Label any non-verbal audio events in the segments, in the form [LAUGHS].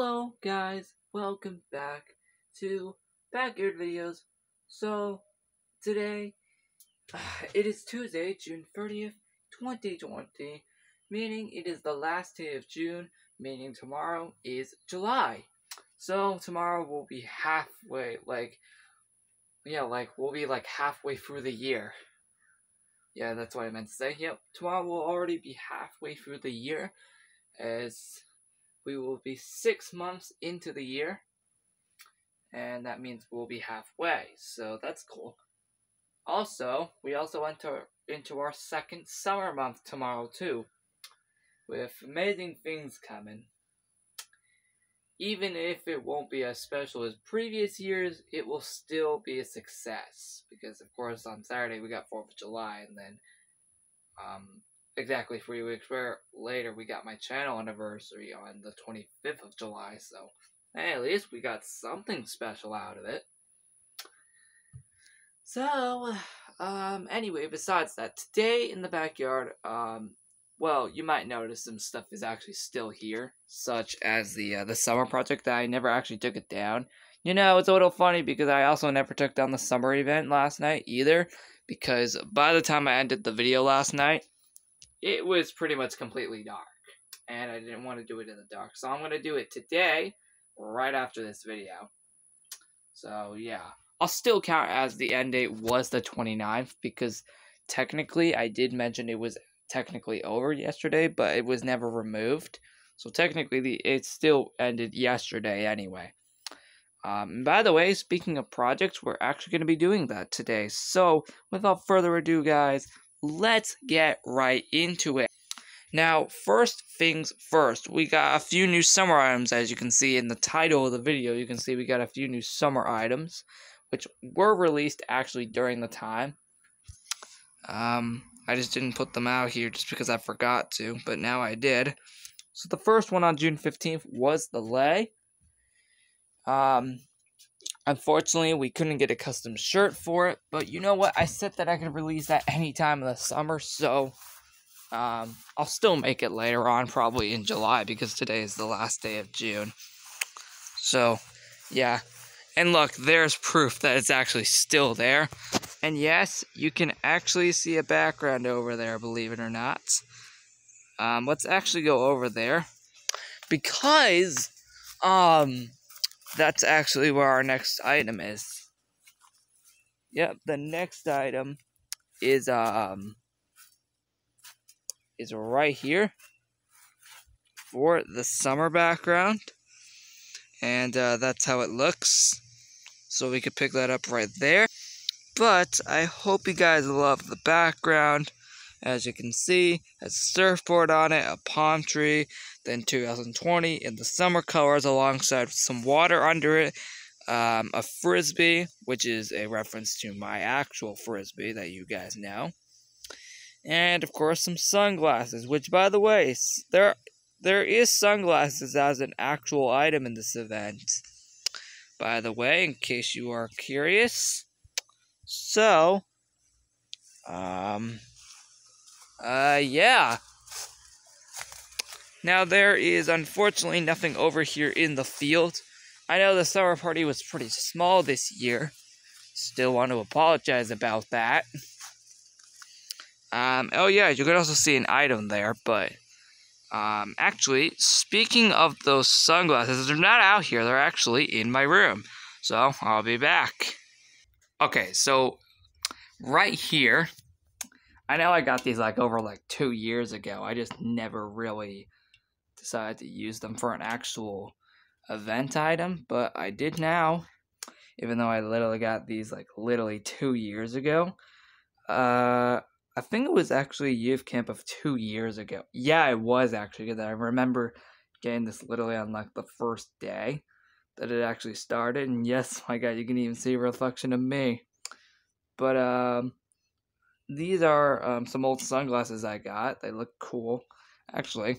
Hello guys, welcome back to Backyard Videos. So, today, [SIGHS] it is Tuesday, June 30th, 2020, meaning it is the last day of June, meaning tomorrow is July. So, tomorrow will be halfway, like, yeah, like, we'll be like halfway through the year. Yeah, that's what I meant to say. Yep, tomorrow will already be halfway through the year, as we will be six months into the year. And that means we'll be halfway. So that's cool. Also, we also enter into our second summer month tomorrow too. With amazing things coming. Even if it won't be as special as previous years, it will still be a success. Because of course on Saturday we got 4th of July and then um, exactly three weeks where later we got my channel anniversary on the 25th of July, so hey, at least we got something special out of it. So, um, anyway, besides that, today in the backyard, um, well, you might notice some stuff is actually still here, such as the uh, the summer project that I never actually took it down. You know, it's a little funny because I also never took down the summer event last night either, because by the time I ended the video last night, it was pretty much completely dark. And I didn't want to do it in the dark. So I'm going to do it today, right after this video. So, yeah. I'll still count as the end date was the 29th, because technically I did mention it was technically over yesterday, but it was never removed. So technically, the, it still ended yesterday anyway. Um, by the way, speaking of projects, we're actually going to be doing that today. So, without further ado, guys, let's get right into it. Now, first things first, we got a few new summer items as you can see in the title of the video. You can see we got a few new summer items, which were released actually during the time. Um, I just didn't put them out here just because I forgot to, but now I did. So the first one on June 15th was the lei. Um, Unfortunately, we couldn't get a custom shirt for it, but you know what? I said that I could release that any time of the summer, so um, I'll still make it later on, probably in July, because today is the last day of June. So, yeah. And look, there's proof that it's actually still there. And yes, you can actually see a background over there, believe it or not. Um, let's actually go over there. Because, um, that's actually where our next item is. Yep, the next item is um is right here for the summer background. And uh, that's how it looks. So we could pick that up right there. But I hope you guys love the background. As you can see, a surfboard on it, a palm tree, then 2020 in the summer colors alongside some water under it, um, a frisbee, which is a reference to my actual frisbee that you guys know, and of course some sunglasses. Which, by the way, there there is sunglasses as an actual item in this event. By the way, in case you are curious, so um, uh, yeah. Now, there is unfortunately nothing over here in the field. I know the summer party was pretty small this year. Still want to apologize about that. Um, oh yeah, you could also see an item there, but um, actually, speaking of those sunglasses, they're not out here. They're actually in my room. So, I'll be back. Okay, so right here, I know I got these like over like two years ago. I just never really decided to use them for an actual event item, but I did now, even though I literally got these like literally two years ago. Uh, I think it was actually youth camp of two years ago. Yeah, it was actually because I remember getting this literally on like the first day that it actually started. And yes, [LAUGHS] my God, you can even see a reflection of me. But um, these are um, some old sunglasses I got. They look cool, actually.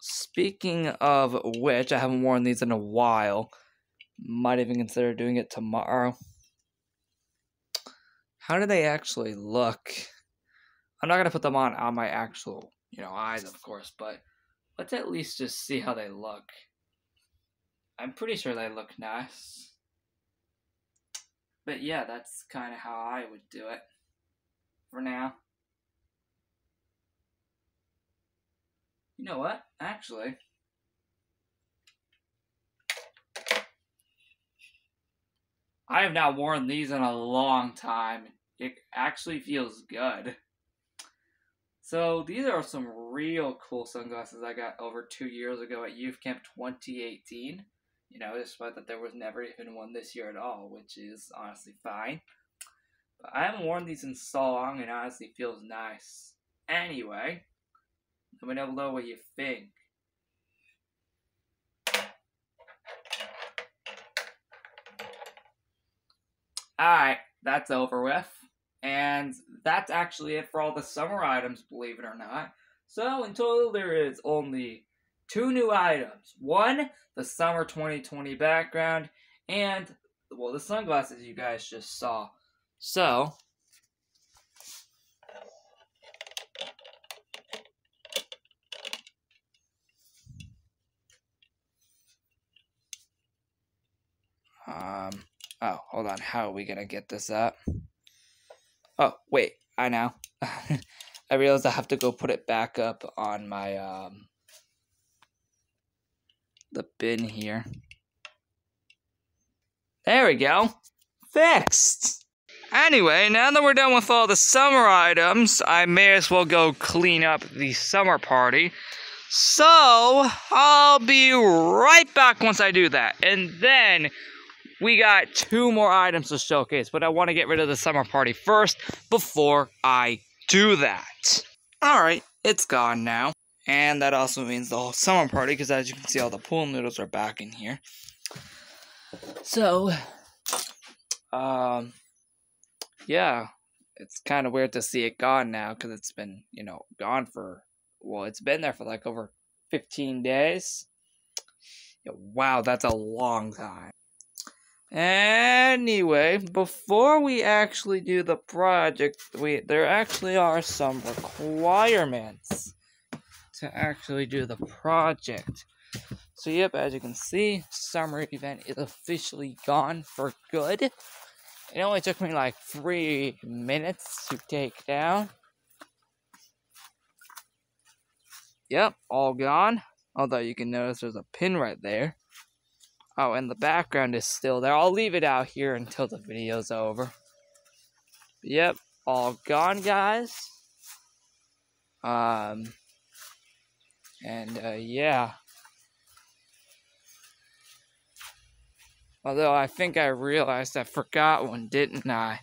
Speaking of which, I haven't worn these in a while. Might even consider doing it tomorrow. How do they actually look? I'm not gonna put them on on my actual, you know, eyes, of course, but let's at least just see how they look. I'm pretty sure they look nice. But yeah, that's kind of how I would do it for now. You know what? Actually, I have not worn these in a long time. It actually feels good. So these are some real cool sunglasses I got over two years ago at Youth Camp 2018. You know, despite that there was never even one this year at all, which is honestly fine. But I haven't worn these in so long and honestly feels nice. Anyway, let me know below what you think. Alright, that's over with. And that's actually it for all the summer items, believe it or not. So, in total, there is only two new items. One, the summer 2020 background, and, well, the sunglasses you guys just saw. So, um, oh, hold on. How are we going to get this up? Oh, wait. I know. [LAUGHS] I realized I have to go put it back up on my, um, the bin here. There we go. Fixed! Anyway, now that we're done with all the summer items, I may as well go clean up the summer party. So, I'll be right back once I do that. And then, we got two more items to showcase, but I want to get rid of the summer party first before I do that. Alright, it's gone now. And that also means the whole summer party, because as you can see, all the pool noodles are back in here. So, um, yeah, it's kind of weird to see it gone now, because it's been, you know, gone for, well, it's been there for like over 15 days. Wow, that's a long time. Anyway, before we actually do the project, we there actually are some requirements to actually do the project. So yep, as you can see, summer event is officially gone for good. It only took me like three minutes to take down. Yep, all gone. Although you can notice there's a pin right there. Oh, and the background is still there. I'll leave it out here until the video's over. Yep, all gone, guys. Um, and, uh, yeah. Although I think I realized I forgot one, didn't I?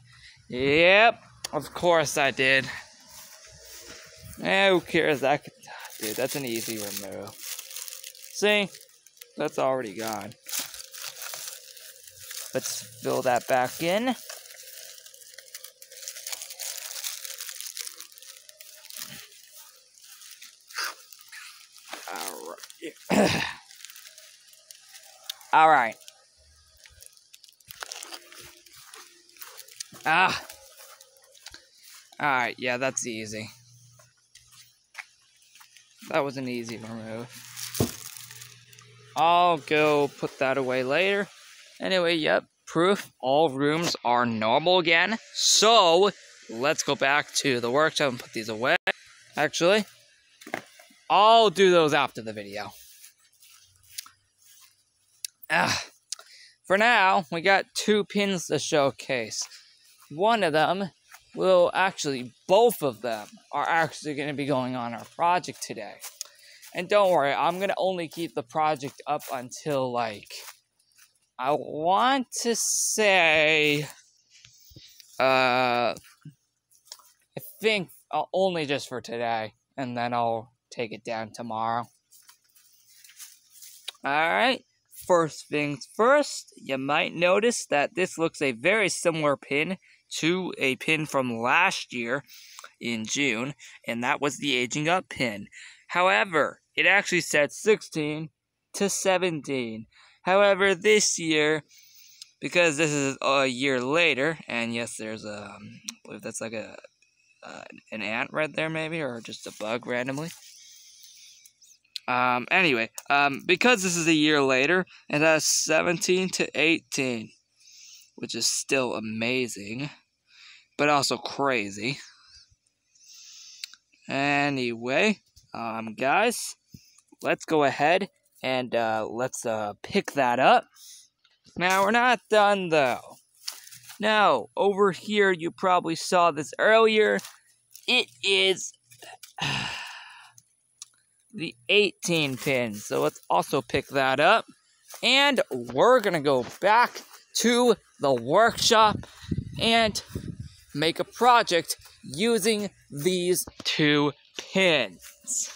Yep, of course I did. Eh, who cares? That could, dude, that's an easy remove. See? That's already gone. Let's fill that back in. Alright. [CLEARS THROAT] Alright. Ah. Alright, yeah, that's easy. That was an easy remove. I'll go put that away later. Anyway, yep, proof all rooms are normal again. So, let's go back to the workshop and put these away. Actually, I'll do those after the video. Ah, for now, we got two pins to showcase. One of them will actually, both of them are actually going to be going on our project today. And don't worry, I'm going to only keep the project up until like I want to say, uh, I think uh, only just for today, and then I'll take it down tomorrow. Alright, first things first, you might notice that this looks a very similar pin to a pin from last year in June, and that was the aging up pin. However, it actually said 16 to 17. However, this year, because this is a year later, and yes, there's a, um, believe that's like a, uh, an ant right there maybe, or just a bug randomly. Um, anyway, um, because this is a year later, it has 17 to 18, which is still amazing, but also crazy. Anyway, um, guys, let's go ahead and uh, let's uh, pick that up. Now, we're not done though. Now, over here, you probably saw this earlier. It is [SIGHS] the 18 pin. So let's also pick that up. And we're going to go back to the workshop and make a project using these two pins.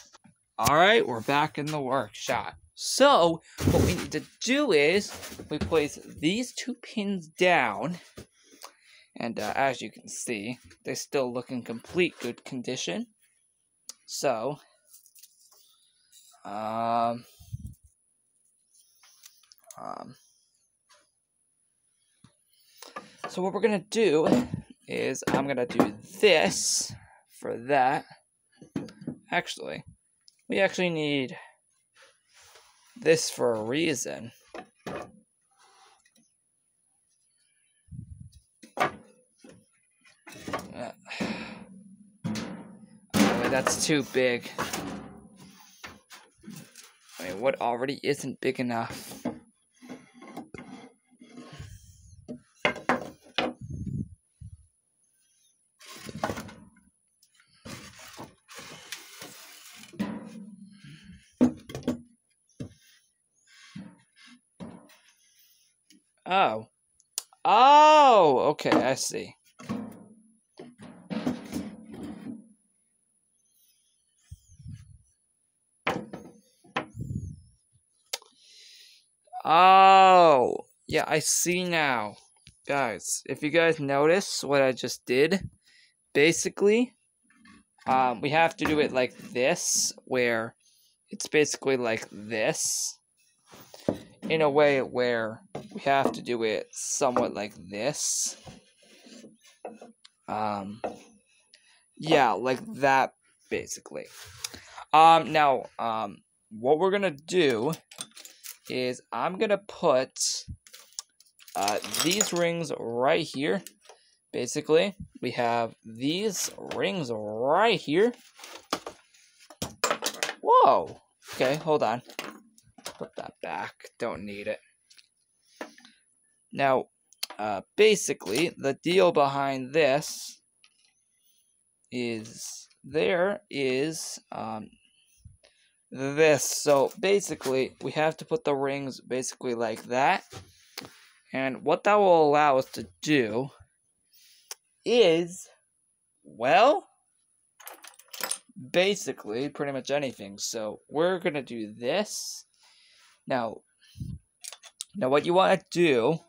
Alright, we're back in the workshop. So, what we need to do is, we place these two pins down, and uh, as you can see, they still look in complete good condition. So, um, um, so what we're gonna do is I'm gonna do this for that. Actually, we actually need this for a reason. Uh, [SIGHS] oh, that's too big what already isn't big enough. Oh. Oh, okay, I see. Oh, yeah, I see now. Guys, if you guys notice what I just did, basically, um, we have to do it like this, where it's basically like this, in a way where we have to do it somewhat like this. Um, yeah, like that, basically. Um, now, um, what we're gonna do is I'm to put uh, these rings right here. Basically, we have these rings right here. Whoa. Okay, hold on. Put that back. Don't need it. Now, uh, basically, the deal behind this is there is um, this. So basically, we have to put the rings basically like that. And what that will allow us to do is, well, basically pretty much anything. So we're going to do this. Now, now what you want to do,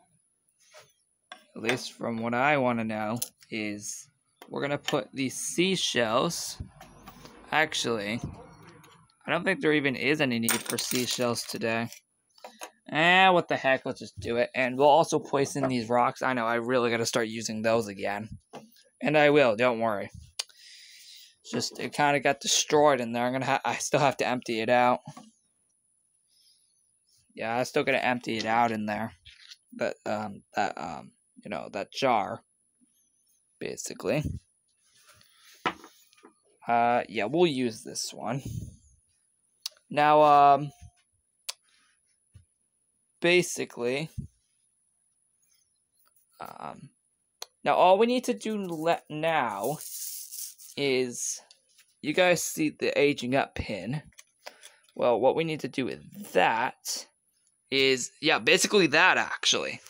at least from what I want to know, is we're going to put these seashells, actually, I don't think there even is any need for seashells today. Eh, what the heck, let's just do it. And we'll also place in these rocks. I know, I really gotta start using those again. And I will, don't worry. just, it kind of got destroyed in there. I'm gonna I still have to empty it out. Yeah, I still gotta empty it out in there. That, um, that, um, you know, that jar. Basically. Uh, yeah, we'll use this one. Now, um, basically, um, now all we need to do le- now is, you guys see the aging up pin. Well, what we need to do with that is, yeah, basically that actually.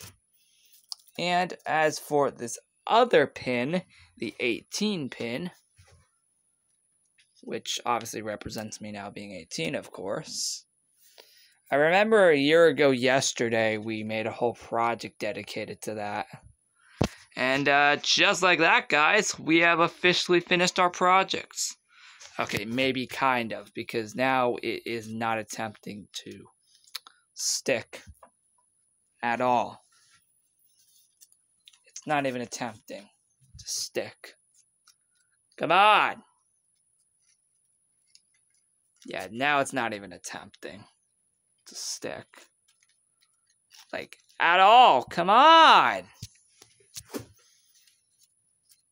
And as for this other pin, the 18 pin, which obviously represents me now being 18, of course. I remember a year ago yesterday, we made a whole project dedicated to that. And uh, just like that, guys, we have officially finished our projects. Okay, maybe kind of, because now it is not attempting to stick at all. It's not even attempting to stick. Come on! Yeah, now it's not even attempting to stick. Like, at all. Come on!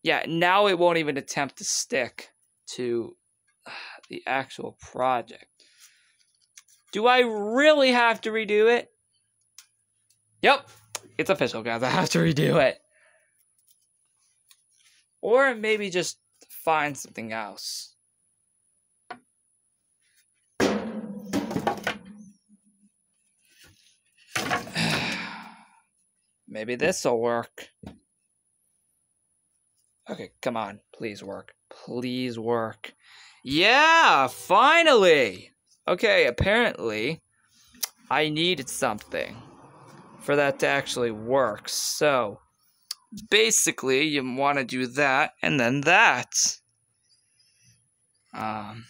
Yeah, now it won't even attempt to stick to [SIGHS] the actual project. Do I really have to redo it? Yep, it's official, guys. I have to redo it. Or maybe just find something else. [SIGHS] maybe this will work. Okay, come on. Please work. Please work. Yeah, finally! Okay, apparently I needed something for that to actually work. So, basically, you want to do that and then that. Um,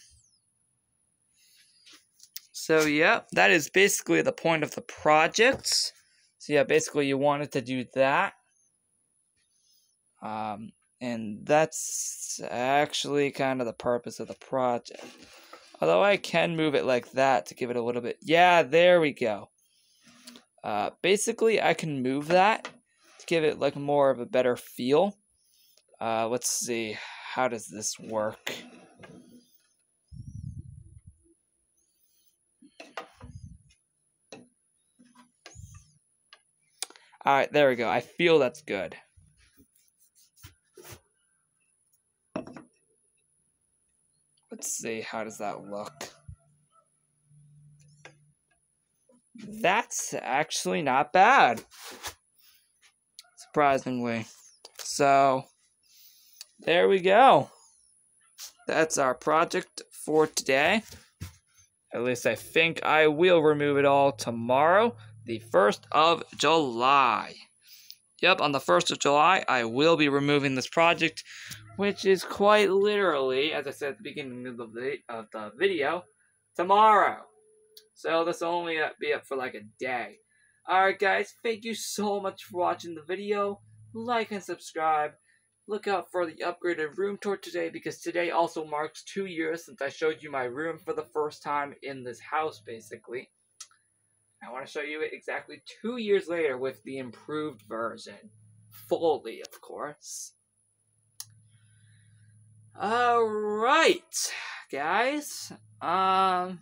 so, yeah, that is basically the point of the project. So, yeah, basically, you wanted to do that. Um, and that's actually kind of the purpose of the project. Although I can move it like that to give it a little bit. Yeah, there we go. Uh, basically, I can move that to give it like more of a better feel. Uh, let's see. How does this work? Alright, there we go. I feel that's good. Let's see, how does that look? That's actually not bad. Surprisingly. So, there we go. That's our project for today. At least I think I will remove it all tomorrow, the 1st of July. Yep, on the 1st of July, I will be removing this project which is quite literally, as I said at the beginning of the, of the video, tomorrow. So this will only uh, be up for like a day. Alright guys, thank you so much for watching the video. Like and subscribe. Look out for the upgraded room tour today because today also marks two years since I showed you my room for the first time in this house basically. I want to show you it exactly two years later with the improved version. Fully, of course. All right, guys. Um,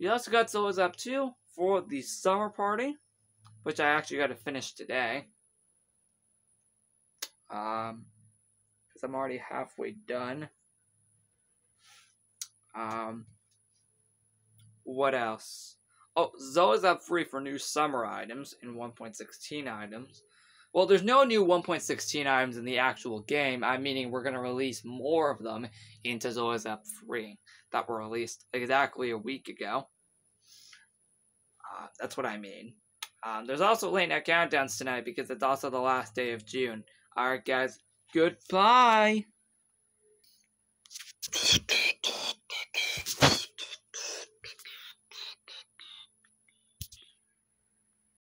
we also got Zoa's Up 2 for the summer party, which I actually got to finish today. Um, because I'm already halfway done. Um, what else? Oh, Zoa's Up free for new summer items and 1.16 items. Well, there's no new 1.16 items in the actual game. I'm meaning we're going to release more of them into Zoa's Up 3 that were released exactly a week ago. Uh, that's what I mean. Um, there's also late night countdowns tonight because it's also the last day of June. Alright, guys. Goodbye. [LAUGHS]